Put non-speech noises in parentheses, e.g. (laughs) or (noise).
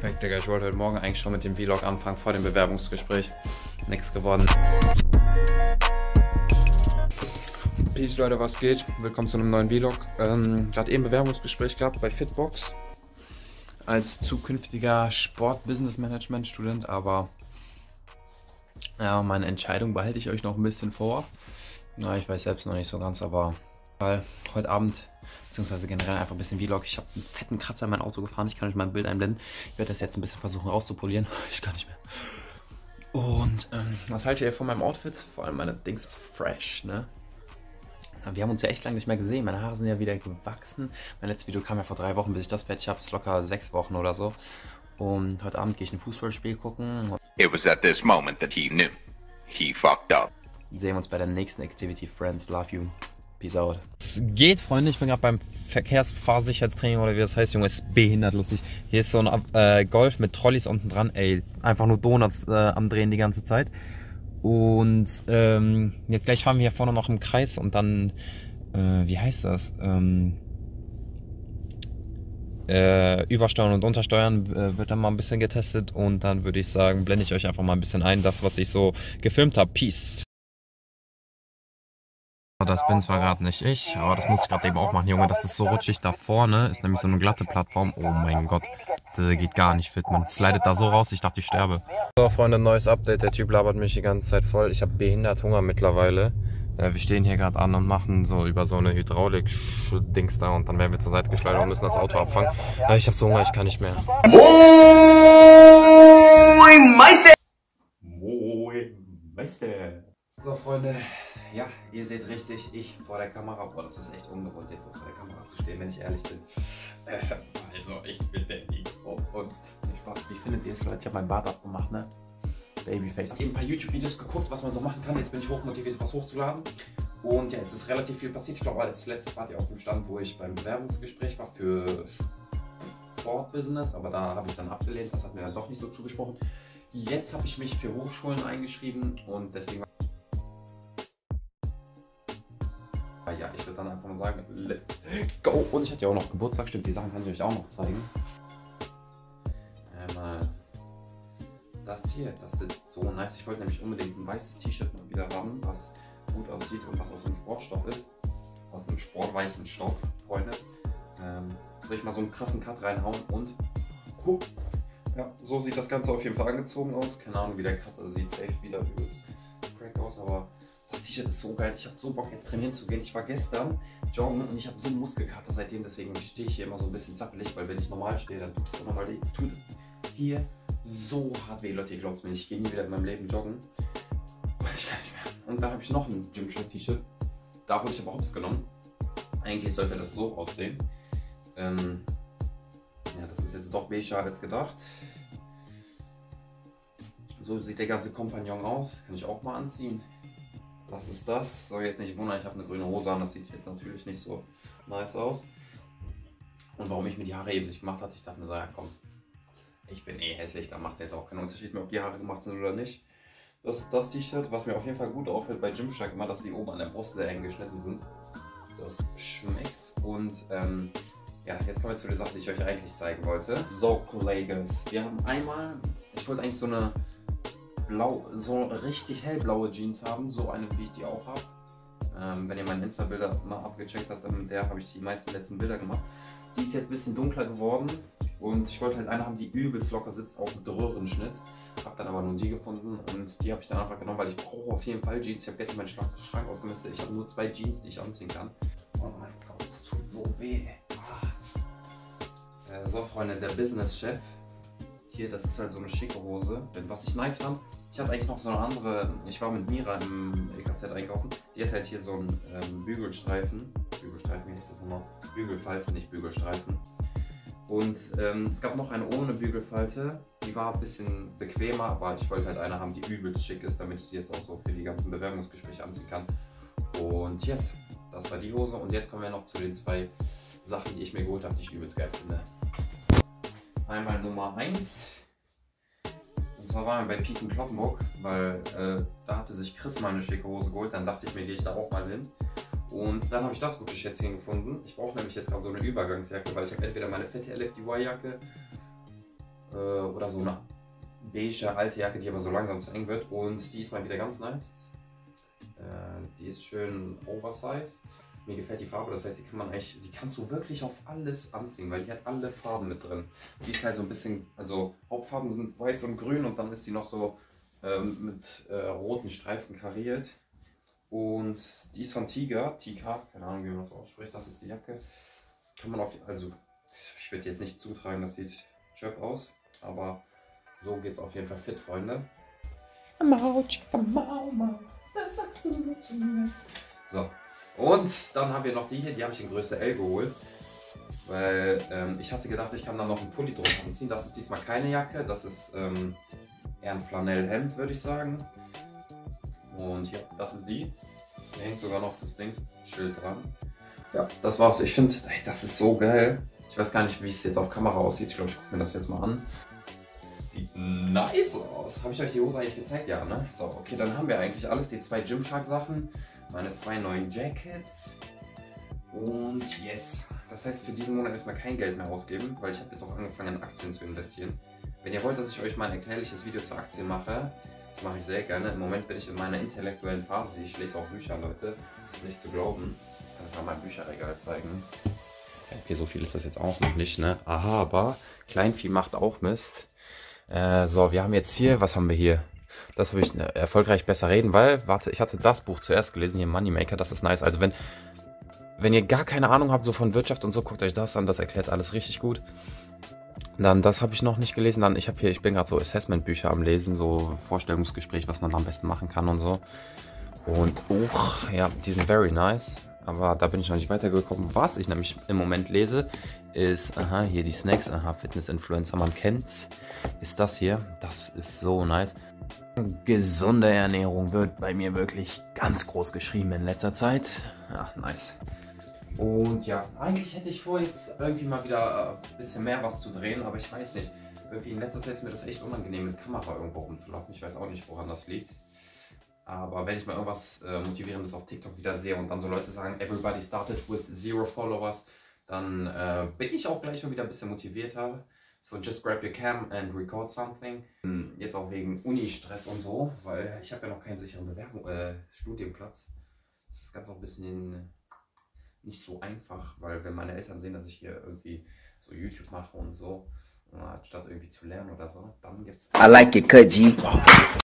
Perfekt, Digga. Ich wollte heute Morgen eigentlich schon mit dem Vlog anfangen vor dem Bewerbungsgespräch. Nichts geworden. Peace, Leute, was geht? Willkommen zu einem neuen Vlog. Ähm, Gerade eben Bewerbungsgespräch gehabt bei Fitbox als zukünftiger Sport-Business-Management-Student, aber ja, meine Entscheidung behalte ich euch noch ein bisschen vor. Na, ich weiß selbst noch nicht so ganz, aber heute Abend beziehungsweise generell einfach ein bisschen Vlog. Ich habe einen fetten Kratzer in mein Auto gefahren. Ich kann euch mal ein Bild einblenden. Ich werde das jetzt ein bisschen versuchen rauszupolieren. (laughs) Ich kann nicht mehr. Und ähm, was haltet ihr von meinem Outfit? Vor allem meine Dings ist fresh, ne? Wir haben uns ja echt lange nicht mehr gesehen. Meine Haare sind ja wieder gewachsen. Mein letztes Video kam ja vor drei Wochen, bis ich das fertig habe. Ist locker sechs Wochen oder so. Und heute Abend gehe ich ein Fußballspiel gucken. It was at this moment that he knew. He fucked up. Sehen wir uns bei der nächsten Activity. Friends, love you. Peace out. Es geht, Freunde. Ich bin gerade beim Verkehrsfahrsicherheitstraining oder wie das heißt, Junge. Ist behindert lustig. Hier ist so ein äh, Golf mit Trolleys unten dran. Ey, einfach nur Donuts äh, am Drehen die ganze Zeit. Und ähm, jetzt gleich fahren wir hier vorne noch im Kreis und dann, äh, wie heißt das? Ähm, äh, Übersteuern und Untersteuern äh, wird dann mal ein bisschen getestet und dann würde ich sagen, blende ich euch einfach mal ein bisschen ein, das, was ich so gefilmt habe. Peace. Das bin zwar gerade nicht ich, aber das muss ich gerade eben auch machen, Junge. Das ist so rutschig da vorne, ist nämlich so eine glatte Plattform. Oh mein Gott, das geht gar nicht fit. Man slidet da so raus, ich dachte, ich sterbe. So, Freunde, neues Update. Der Typ labert mich die ganze Zeit voll. Ich habe behindert Hunger mittlerweile. Äh, wir stehen hier gerade an und machen so über so eine Hydraulik-Dings da und dann werden wir zur Seite geschleudert und müssen das Auto abfangen. Äh, ich habe so Hunger, ich kann nicht mehr. Moin, Meister! Moin, Meister! So, Freunde, ja, ihr seht richtig, ich vor der Kamera. Boah, das ist echt ungewohnt, jetzt so vor der Kamera zu stehen, wenn ich ehrlich bin. Äh, also, ich bin Danny. Oh, und Spaß, wie findet ihr es, Leute? Ich habe mein Bart abgemacht, ne? Babyface. Ich habe eben ein paar YouTube-Videos geguckt, was man so machen kann. Jetzt bin ich hochmotiviert, was hochzuladen. Und ja, es ist relativ viel passiert. Ich glaube, als letztes wart ihr auf dem Stand, wo ich beim Bewerbungsgespräch war für Sportbusiness, aber da habe ich dann abgelehnt. Das hat mir dann doch nicht so zugesprochen. Jetzt habe ich mich für Hochschulen eingeschrieben und deswegen dann einfach mal sagen, let's go. Und ich hatte ja auch noch Geburtstag, stimmt, die Sachen kann ich euch auch noch zeigen. Einmal das hier, das sitzt so nice. Ich wollte nämlich unbedingt ein weißes T-Shirt mal wieder haben, was gut aussieht und was aus einem Sportstoff ist. Aus einem sportweichen Stoff, Freunde. Ähm, soll ich mal so einen krassen Cut reinhauen und guck. Ja, so sieht das Ganze auf jeden Fall angezogen aus. Keine Ahnung, wie der Cut also sieht safe wieder übelst crack aus, aber das T-Shirt ist so geil. Ich habe so Bock jetzt trainieren zu gehen. Ich war gestern joggen und ich habe so einen Muskelkater seitdem. Deswegen stehe ich hier immer so ein bisschen zappelig, weil wenn ich normal stehe, dann tut es immer, weil es tut hier so hart weh. Leute, ihr glaubt es mir nicht. Ich gehe nie wieder in meinem Leben joggen. Ich kann nicht mehr. Und dann habe ich noch ein Gymshirt-T-Shirt. Da wurde ich aber hops genommen. Eigentlich sollte das so aussehen. Ähm, ja, das ist jetzt doch beiger als gedacht. So sieht der ganze Kompagnon aus. Kann ich auch mal anziehen. Was ist das? Soll jetzt nicht wundern, ich habe eine grüne Hose an. Das sieht jetzt natürlich nicht so nice aus. Und warum ich mir die Haare eben nicht gemacht hatte, ich dachte mir so, ja komm, ich bin eh hässlich, da macht es jetzt auch keinen Unterschied mehr, ob die Haare gemacht sind oder nicht. Das ist das T-Shirt, was mir auf jeden Fall gut auffällt bei Gymshark immer, dass die oben an der Brust sehr eng geschnitten sind. Das schmeckt. Und ähm, ja, jetzt kommen wir zu der Sache, die ich euch eigentlich zeigen wollte. So, Kollegen, wir haben einmal, ich wollte eigentlich so eine blau, so richtig hellblaue Jeans haben, so eine, wie ich die auch habe. Ähm, wenn ihr meine Insta-Bilder mal abgecheckt habt, dann der habe ich die meisten letzten Bilder gemacht. Die ist jetzt ein bisschen dunkler geworden und ich wollte halt eine haben, die übelst locker sitzt, auch mit Röhrenschnitt. Hab dann aber nur die gefunden und die habe ich dann einfach genommen, weil ich brauche auf jeden Fall Jeans. Ich habe gestern meinen Schrank ausgemistet. Ich habe nur zwei Jeans, die ich anziehen kann. Oh mein Gott, das tut so weh. Ah. Äh, so, Freunde, der Business-Chef. Hier, das ist halt so eine schicke Hose. Was ich nice fand, ich hatte eigentlich noch so eine andere, ich war mit Mira im EKZ einkaufen. Die hat halt hier so einen ähm, Bügelstreifen. Bügelstreifen, wie heißt das nochmal? Bügelfalte, nicht Bügelstreifen. Und ähm, es gab noch eine ohne Bügelfalte. Die war ein bisschen bequemer, aber ich wollte halt eine haben, die übelst schick ist, damit ich sie jetzt auch so für die ganzen Bewerbungsgespräche anziehen kann. Und yes, das war die Hose. Und jetzt kommen wir noch zu den zwei Sachen, die ich mir geholt habe, die ich übelst geil finde. Einmal Nummer 1 und zwar waren wir bei Piken Kloppenburg, weil äh, da hatte sich Chris mal eine schicke Hose geholt. Dann dachte ich mir, gehe ich da auch mal hin. Und dann habe ich das gute Schätzchen gefunden. Ich brauche nämlich jetzt gerade so eine Übergangsjacke, weil ich habe entweder meine fette LFDY-Jacke, äh, oder so eine beige alte Jacke, die aber so langsam zu eng wird. Und die ist mal wieder ganz nice. Äh, die ist schön oversized. Mir gefällt die Farbe, das heißt, die kann man eigentlich, die kannst du wirklich auf alles anziehen, weil die hat alle Farben mit drin. Die ist halt so ein bisschen, also Hauptfarben sind weiß und grün und dann ist die noch so ähm, mit äh, roten Streifen kariert. Und die ist von Tiger, Tiger, keine Ahnung, wie man das ausspricht, das ist die Jacke. Kann man auf, also ich würde jetzt nicht zutragen, das sieht chirp aus, aber so geht es auf jeden Fall fit, Freunde. Mau, mau, mau, das sagst du nur zu mir. So, und dann haben wir noch die hier, die habe ich in Größe L geholt. Weil ähm, ich hatte gedacht, ich kann da noch einen Pulli drunter anziehen. Das ist diesmal keine Jacke, das ist ähm, eher ein Flanellhemd, würde ich sagen. Und ja, das ist die. Da hängt sogar noch das Dings-Schild dran. Ja, das war's. Ich finde, das ist so geil. Ich weiß gar nicht, wie es jetzt auf Kamera aussieht. Ich glaube, ich gucke mir das jetzt mal an. Sieht nice aus. Habe ich euch die Hose eigentlich gezeigt? Ja, ne? So, okay, dann haben wir eigentlich alles. Die zwei Gymshark-Sachen meine zwei neuen Jackets. Und yes, das heißt für diesen Monat erstmal kein Geld mehr ausgeben, weil ich habe jetzt auch angefangen in Aktien zu investieren. Wenn ihr wollt, dass ich euch mal ein erklärliches Video zu Aktien mache, das mache ich sehr gerne. Im Moment bin ich in meiner intellektuellen Phase. Ich lese auch Bücher, Leute. Das ist nicht zu glauben. Ich kann euch mal mein Bücherregal zeigen. Okay, so viel ist das jetzt auch noch nicht, ne? Aha, aber Kleinvieh macht auch Mist. Äh, so, wir haben jetzt hier, was haben wir hier? Das habe ich äh, erfolgreich besser reden, weil, warte, ich hatte das Buch zuerst gelesen, hier Moneymaker, das ist nice. Also wenn, wenn ihr gar keine Ahnung habt so von Wirtschaft und so, guckt euch das an, das erklärt alles richtig gut. Dann, das habe ich noch nicht gelesen. Dann, ich habe hier, ich bin gerade so Assessment-Bücher am Lesen, so Vorstellungsgespräch, was man am besten machen kann und so. Und, oh, ja, die sind very nice. Aber da bin ich noch nicht weitergekommen. Was ich nämlich im Moment lese, ist, aha, hier die Snacks, aha, Fitness-Influencer, man kennt's. Ist das hier. Das ist so nice. Gesunde Ernährung wird bei mir wirklich ganz groß geschrieben in letzter Zeit. Ja, nice. Und ja, eigentlich hätte ich vor, jetzt irgendwie mal wieder ein bisschen mehr was zu drehen, aber ich weiß nicht. Irgendwie in letzter Zeit ist mir das echt unangenehm, mit Kamera irgendwo rumzulaufen. Ich weiß auch nicht, woran das liegt. Aber wenn ich mal irgendwas äh, Motivierendes auf TikTok wieder sehe und dann so Leute sagen, everybody started with zero followers, dann äh, bin ich auch gleich schon wieder ein bisschen motivierter. So just grab your cam and record something. Hm, jetzt auch wegen Uni-Stress und so, weil ich habe ja noch keinen sicheren Bewerbung, äh, Studienplatz. Das ist ganz auch ein bisschen nicht so einfach, weil wenn meine Eltern sehen, dass ich hier irgendwie so YouTube mache und so, anstatt irgendwie zu lernen oder so, dann gibt's. I like it, G.